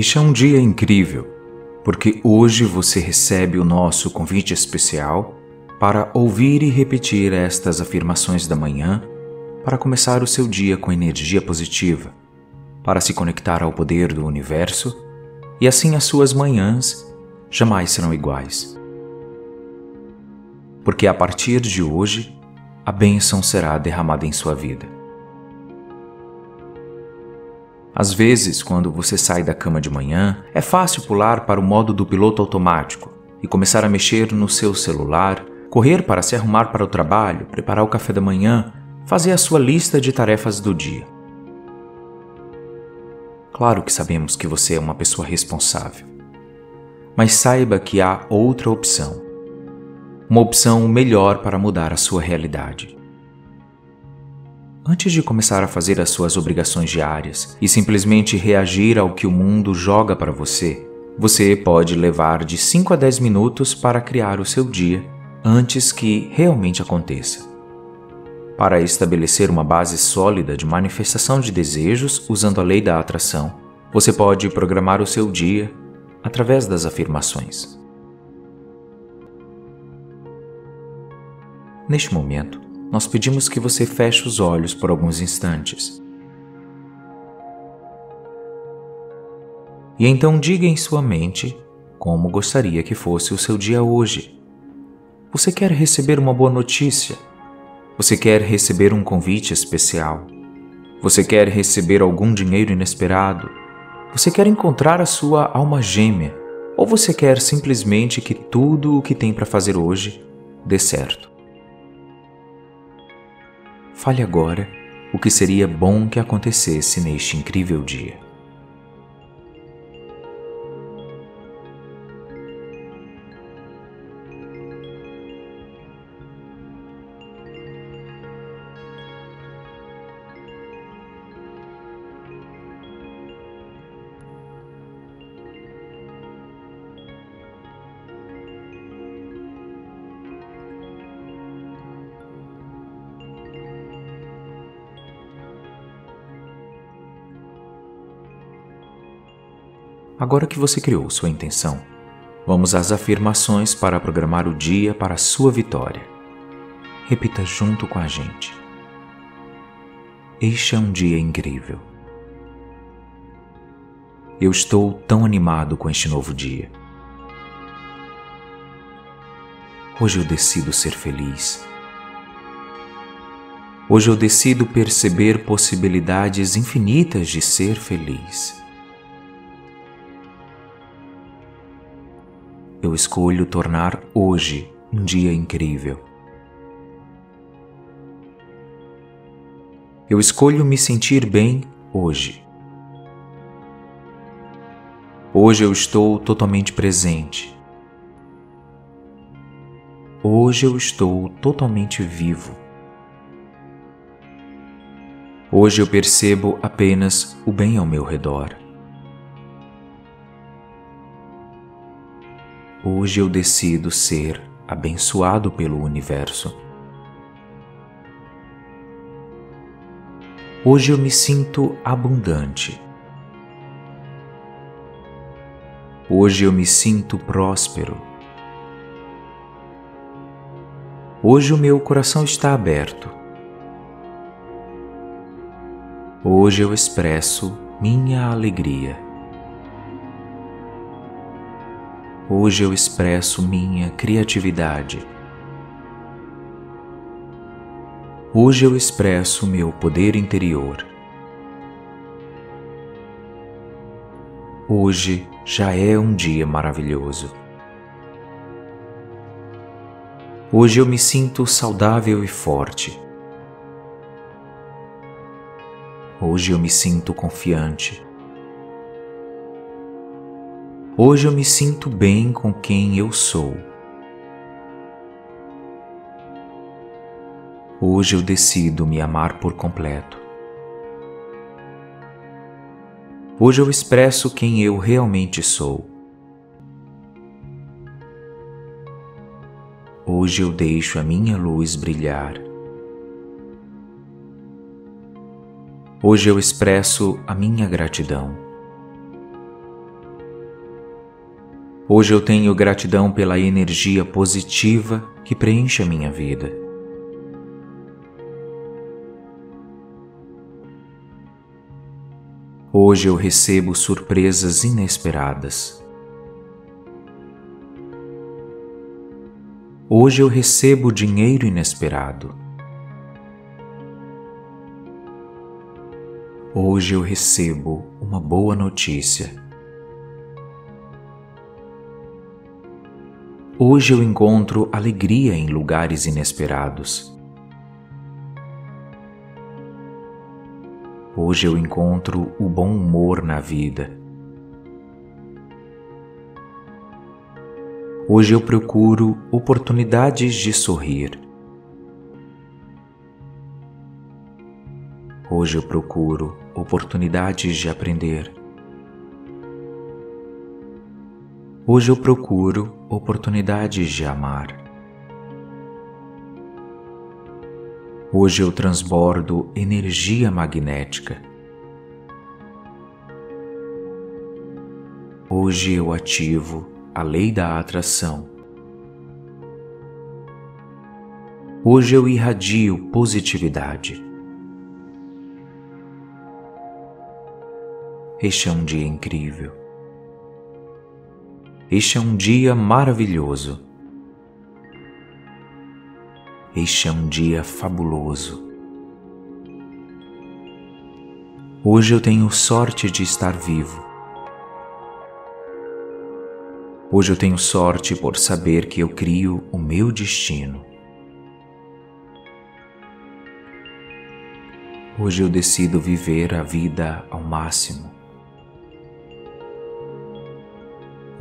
Este é um dia incrível, porque hoje você recebe o nosso convite especial para ouvir e repetir estas afirmações da manhã para começar o seu dia com energia positiva, para se conectar ao poder do universo e assim as suas manhãs jamais serão iguais. Porque a partir de hoje, a bênção será derramada em sua vida. Às vezes, quando você sai da cama de manhã, é fácil pular para o modo do piloto automático e começar a mexer no seu celular, correr para se arrumar para o trabalho, preparar o café da manhã, fazer a sua lista de tarefas do dia. Claro que sabemos que você é uma pessoa responsável, mas saiba que há outra opção. Uma opção melhor para mudar a sua realidade. Antes de começar a fazer as suas obrigações diárias e simplesmente reagir ao que o mundo joga para você, você pode levar de 5 a 10 minutos para criar o seu dia antes que realmente aconteça. Para estabelecer uma base sólida de manifestação de desejos usando a lei da atração, você pode programar o seu dia através das afirmações. Neste momento, nós pedimos que você feche os olhos por alguns instantes. E então diga em sua mente como gostaria que fosse o seu dia hoje. Você quer receber uma boa notícia? Você quer receber um convite especial? Você quer receber algum dinheiro inesperado? Você quer encontrar a sua alma gêmea? Ou você quer simplesmente que tudo o que tem para fazer hoje dê certo? Fale agora o que seria bom que acontecesse neste incrível dia. Agora que você criou sua intenção, vamos às afirmações para programar o dia para a sua vitória. Repita junto com a gente. Este é um dia incrível. Eu estou tão animado com este novo dia. Hoje eu decido ser feliz. Hoje eu decido perceber possibilidades infinitas de ser feliz. Eu escolho tornar hoje um dia incrível. Eu escolho me sentir bem hoje. Hoje eu estou totalmente presente. Hoje eu estou totalmente vivo. Hoje eu percebo apenas o bem ao meu redor. Hoje eu decido ser abençoado pelo universo. Hoje eu me sinto abundante. Hoje eu me sinto próspero. Hoje o meu coração está aberto. Hoje eu expresso minha alegria. Hoje eu expresso minha criatividade. Hoje eu expresso meu poder interior. Hoje já é um dia maravilhoso. Hoje eu me sinto saudável e forte. Hoje eu me sinto confiante. Hoje eu me sinto bem com quem eu sou. Hoje eu decido me amar por completo. Hoje eu expresso quem eu realmente sou. Hoje eu deixo a minha luz brilhar. Hoje eu expresso a minha gratidão. Hoje eu tenho gratidão pela energia positiva que preenche a minha vida. Hoje eu recebo surpresas inesperadas. Hoje eu recebo dinheiro inesperado. Hoje eu recebo uma boa notícia. Hoje eu encontro alegria em lugares inesperados. Hoje eu encontro o bom humor na vida. Hoje eu procuro oportunidades de sorrir. Hoje eu procuro oportunidades de aprender. Hoje eu procuro oportunidades de amar. Hoje eu transbordo energia magnética. Hoje eu ativo a lei da atração. Hoje eu irradio positividade. Este é um dia incrível. Este é um dia maravilhoso. Este é um dia fabuloso. Hoje eu tenho sorte de estar vivo. Hoje eu tenho sorte por saber que eu crio o meu destino. Hoje eu decido viver a vida ao máximo.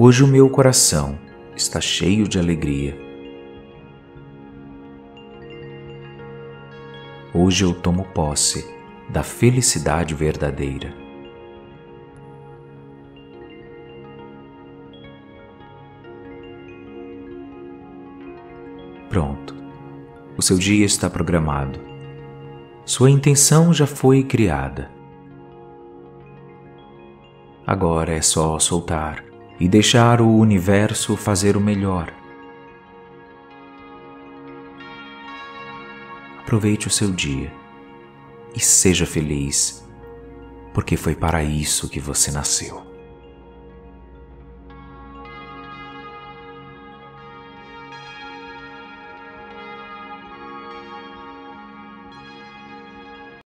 Hoje o meu coração está cheio de alegria. Hoje eu tomo posse da felicidade verdadeira. Pronto. O seu dia está programado. Sua intenção já foi criada. Agora é só soltar e deixar o universo fazer o melhor. Aproveite o seu dia e seja feliz, porque foi para isso que você nasceu.